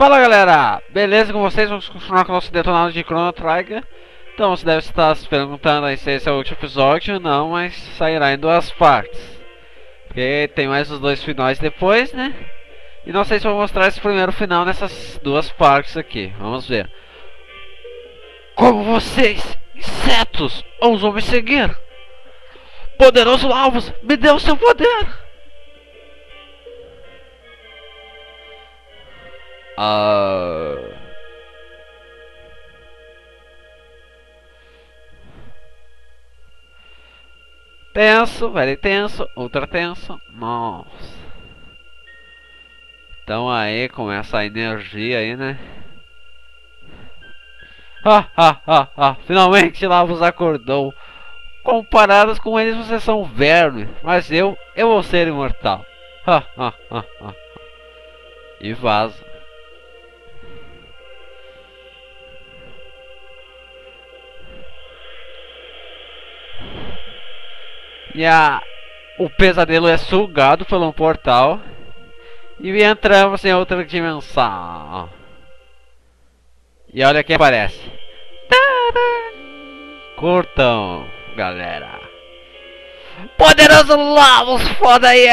Fala galera, beleza com vocês? Vamos continuar com o nosso detonado de Chrono Trigger. Então você deve estar se perguntando aí se esse é o último episódio, não, mas sairá em duas partes. Porque tem mais os dois finais depois, né? E não sei se vou mostrar esse primeiro final nessas duas partes aqui, vamos ver. Como vocês, insetos, ousam me seguir? Poderoso Lavos, me dê o seu poder! Uh... Tenso, velho tenso, ultra tenso. Nossa. Então aí com essa energia aí, né? Ha ha ha ha! Finalmente Lavos acordou. Comparados com eles, vocês são verme, mas eu, eu vou ser imortal. Ha ha ha ha! E vaza. E a, o pesadelo é sugado por um portal. E entramos em outra dimensão. E olha quem aparece. Curtam, galera. Poderoso Lavos foda aí.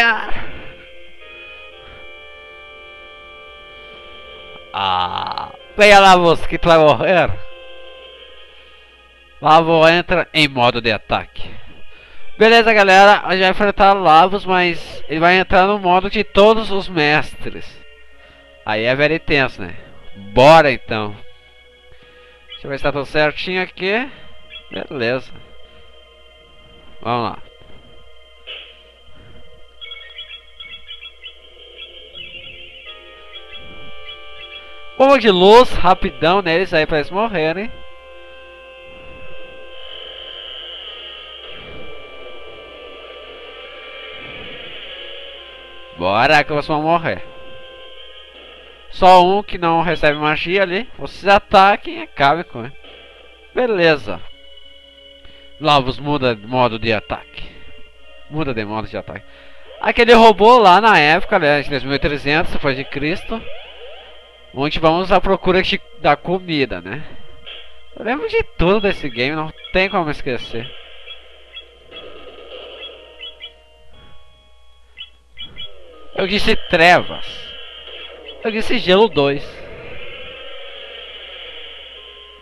Ah, venha Lavos que tu vai morrer. Lavo entra em modo de ataque. Beleza, galera. A gente vai enfrentar Lavos, mas ele vai entrar no modo de todos os mestres. Aí é very tenso, né? Bora, então. Deixa eu ver se tá tudo certinho aqui. Beleza. Vamos lá. Bomba de luz, rapidão neles aí pra eles morrerem. Bora que vocês vão morrer. Só um que não recebe magia ali. Vocês ataquem e acabem com ele. Beleza. Lavos muda de modo de ataque. Muda de modo de ataque. Aquele robô lá na época, né, de 2300 depois de Cristo. Onde vamos à procura de, da comida, né? Eu lembro de tudo desse game, não tem como esquecer. Eu disse trevas. Eu disse gelo 2.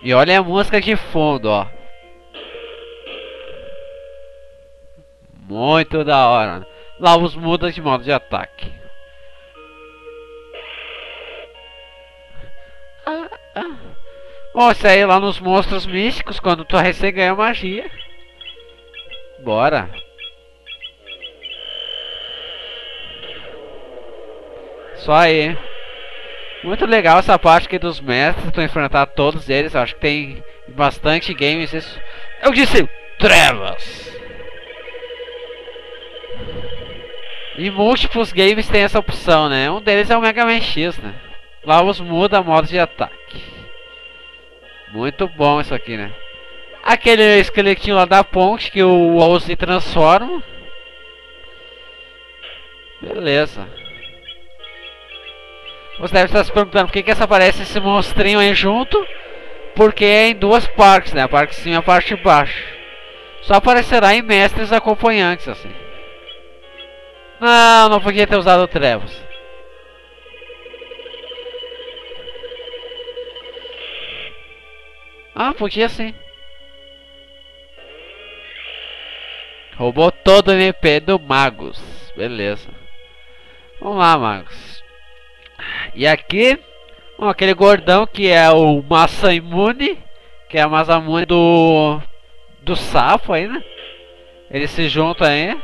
E olha a música de fundo, ó. Muito da hora. Lá os muda de modo de ataque. Bom, isso aí lá nos monstros místicos, quando tu recém ganha magia. Bora. Só aí. Muito legal essa parte aqui dos mestres, tu enfrentar todos eles. Acho que tem bastante games isso. Eu disse trevas. E múltiplos games tem essa opção, né? Um deles é o Mega Man X, né? Lá os muda modo de ataque. Muito bom isso aqui, né? Aquele esqueletinho lá da ponte que o Ozzy transforma. Beleza. Você deve estar se perguntando por que, que essa aparece esse monstrinho aí junto. Porque é em duas partes, né? A parte de cima e a parte de baixo. Só aparecerá em mestres acompanhantes, assim. Não, não podia ter usado Trevos. Ah, podia sim. Roubou todo o MP do Magos. Beleza. Vamos lá, Magos. E aqui, bom, aquele gordão que é o Massa Imune, que é a massa imune do, do sapo aí, né? Ele se junta aí,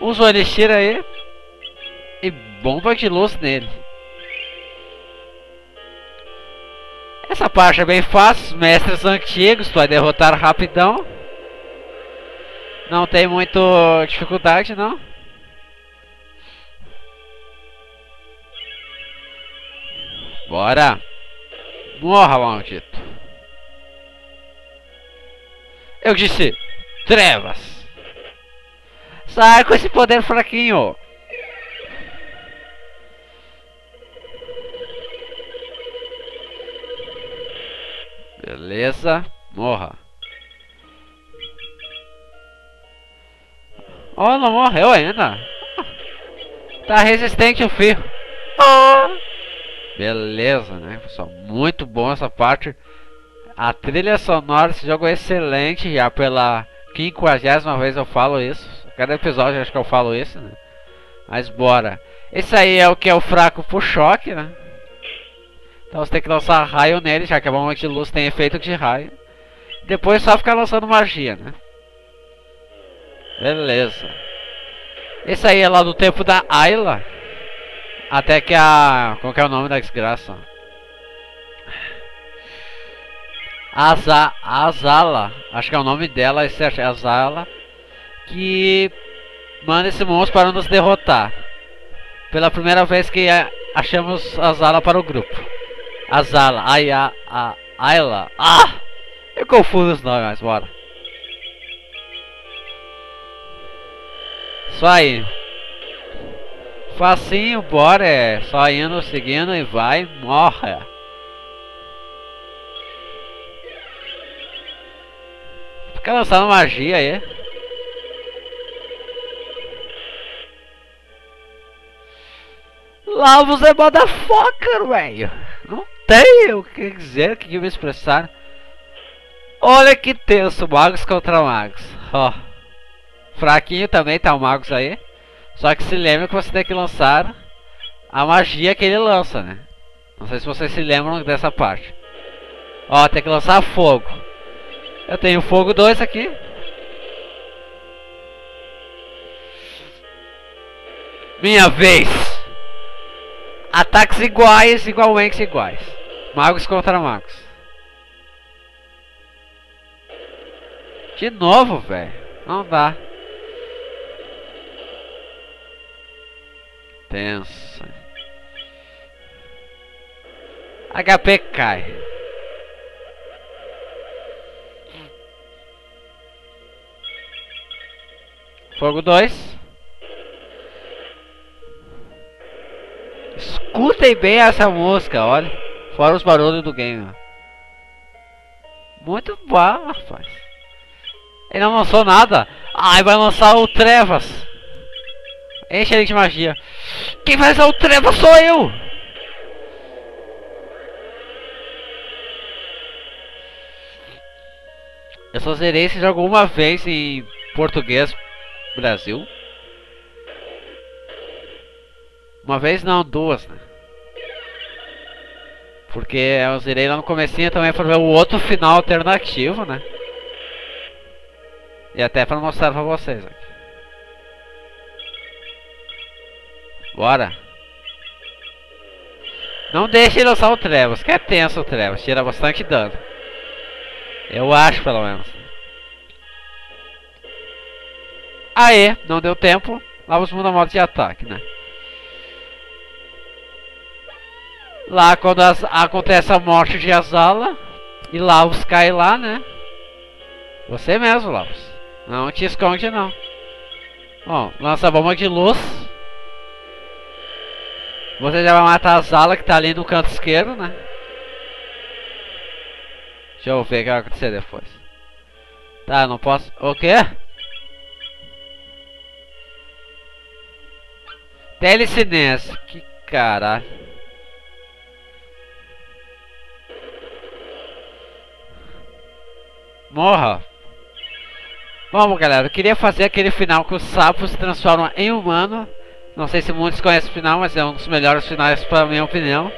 usa o elixir aí e bomba de luz nele. Essa parte é bem fácil, mestres antigos, vai derrotar rapidão. Não tem muito dificuldade não. Bora! Morra, maldito! Eu disse, trevas! Sai com esse poder fraquinho! Beleza, morra. Oh, não morreu ainda. Tá resistente o fio. Oh. Beleza, né, pessoal? Muito bom essa parte. A trilha sonora desse jogo é excelente. Já pela quinquagésima vez eu falo isso. Cada episódio acho que eu falo isso, né? Mas bora. Esse aí é o que é o fraco pro choque, né? Então você tem que lançar raio nele, já que a bomba de luz tem efeito de raio. Depois só ficar lançando magia, né? Beleza. Esse aí é lá do tempo da Ayla. Até que a... Qual que é o nome da desgraça? Aza... Azala. Acho que é o nome dela, esse é Azala. Que manda esse monstro para nos derrotar. Pela primeira vez que achamos Azala para o grupo. Azala, Aya, a, Ayla. Ah! Eu confundo os nomes, mas bora. Isso aí. Facinho, bora. É só indo, seguindo e vai, morre. Fica lançando magia aí. Lavos é motherfucker, velho. Não tem o que dizer, o que me expressar. Olha que tenso, magos contra magos. Ó. Fraquinho também tá o magos aí. Só que se lembra que você tem que lançar a magia que ele lança, né? Não sei se vocês se lembram dessa parte. Ó, tem que lançar fogo. Eu tenho fogo 2 aqui. Minha vez! Ataques iguais, igualmente iguais. Magos contra magos. De novo, velho. Não dá. Tensa. HP cai. Fogo 2. Escutem bem essa música, olha. Fora os barulhos do game. Muito bom, rapaz. Ele não lançou nada. Ai, vai lançar o Trevas. Enche ele de magia. Quem vai usar o Trevas sou eu! Eu só zerei esse jogo uma vez em português Brasil. Uma vez não, duas, né? Porque eu zerei lá no comecinho também para ver o outro final alternativo, né? E até para mostrar para vocês aqui. Bora. Não deixe ele lançar o Trevas, que é tenso o Trevas, tira bastante dano. Eu acho, pelo menos. Aê, não deu tempo. Lá vamos mudar modo de ataque, né? Lá quando as, acontece a morte de Azala e Lavos cai lá, né? Você mesmo, Lavos. Não te esconde não. Bom, lança a bomba de luz. Você já vai matar a Zala que tá ali no canto esquerdo, né? Deixa eu ver o que vai acontecer depois. Tá, não posso... O quê? Telecinese. Que caralho. Morra. Vamos, galera. Eu queria fazer aquele final que o sapo se transforma em humano. Não sei se muitos conhecem o final, mas é um dos melhores finais para minha opinião.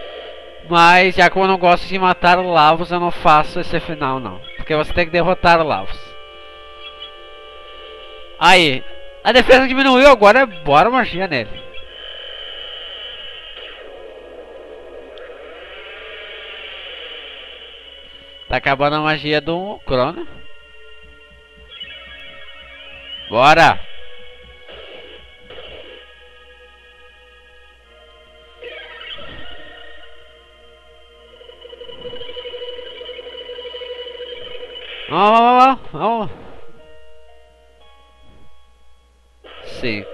Mas já que eu não gosto de matar o Lavos, eu não faço esse final não. Porque você tem que derrotar o Lavos. Aí. A defesa diminuiu, agora bora magia nele. Tá acabando a magia do Crono. Bora! Vamos, vamos, vamos. Sim.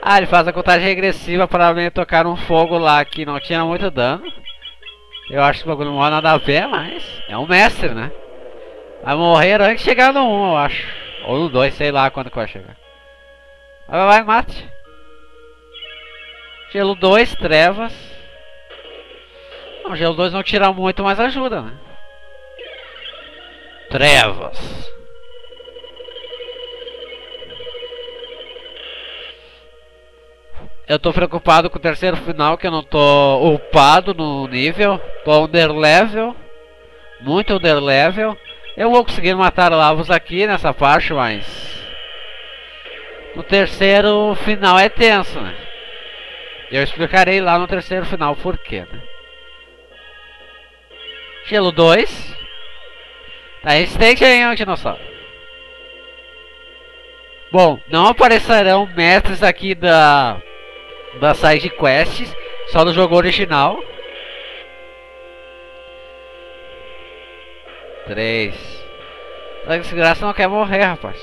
Ah, ele faz a contagem regressiva para me tocar um fogo lá que não tinha muito dano. Eu acho que o bagulho não vai nada a ver, mas é um mestre, né? Vai morrer antes de chegar no 1, eu acho. Ou no 2, sei lá quando que vai chegar. Vai, vai, mate. Gelo 2, trevas. Não, gelo 2 não tira muito, mas ajuda, né? Trevas. Eu tô preocupado com o terceiro final, que eu não tô upado no nível. Tô under level. Muito under level. Eu vou conseguir matar lavos aqui nessa parte, mas... No terceiro final é tenso, né? Eu explicarei lá no terceiro final por quê, né? Gelo 2. Tá resistente aí, um dinossauro. Bom, não aparecerão mestres aqui da das side quests, só no jogo original. 3 Essa desgraça não quer morrer, rapaz.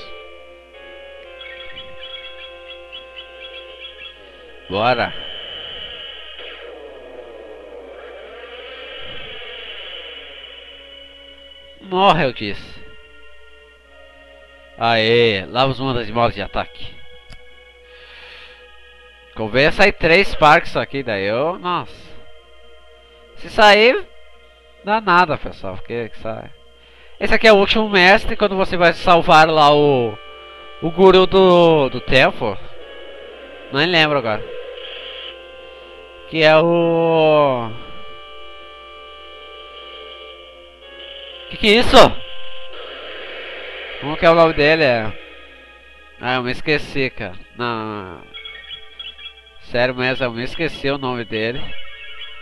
Bora. Morre, eu disse. Aê, lava os mandas de modo de ataque. Convém sair três parques aqui, daí eu. Nossa. Se sair, dá nada, pessoal. Porque que sai. Esse aqui é o último mestre. Quando você vai salvar lá o. O guru do. do tempo. Não lembro agora. Que é o. Que que é isso? Como que é o nome dele? É... Ah, eu me esqueci, cara. Não. Sério mesmo, eu me esqueci o nome dele.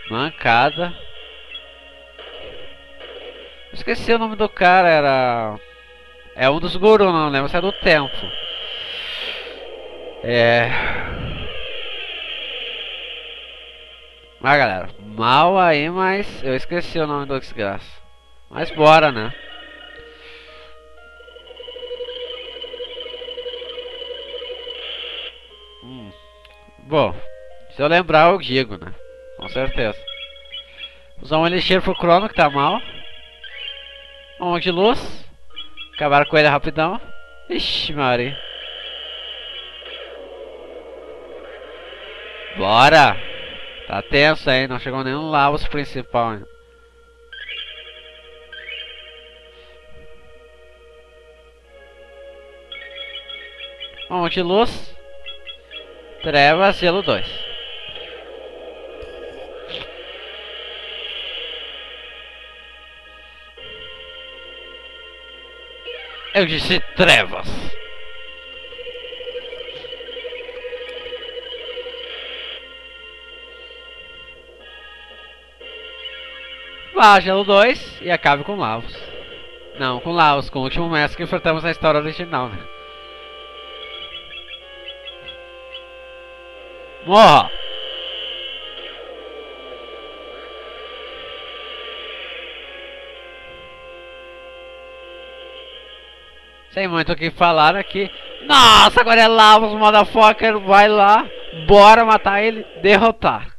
Mancada. Esqueci o nome do cara, era. É um dos gurus, não lembro se é do tempo. É. Mas galera, mal aí, mas eu esqueci o nome do desgraça. Mas bora, né? Bom, se eu lembrar eu digo, né? Com certeza. Usar um elixir pro crono que tá mal. Um de luz. Acabaram com ele rapidão. Ixi, Mari. Bora! Tá tenso aí, não chegou nenhum Lavos principal ainda. De luz. Trevas, gelo 2. Eu disse trevas. Vá, gelo 2 e acabe com Lavos. Não, com Lavos, com o último mestre que enfrentamos na história original, né? Morra! Sem muito o que falar aqui. Nossa, agora é Lavos, motherfucker. Vai lá. Bora matar ele. Derrotar.